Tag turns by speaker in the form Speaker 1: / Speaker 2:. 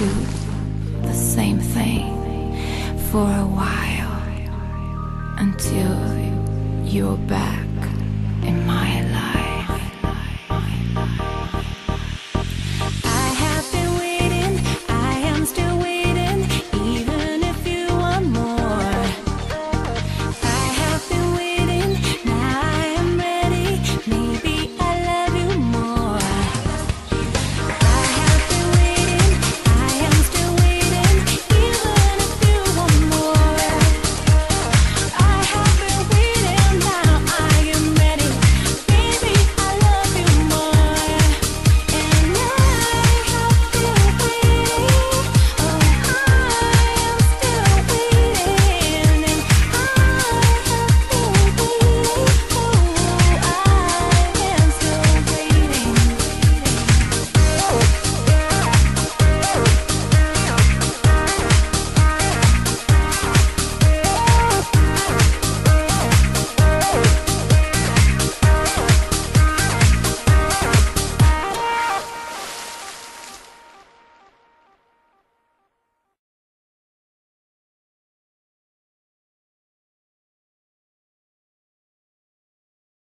Speaker 1: the same thing for a while until you're back in my life.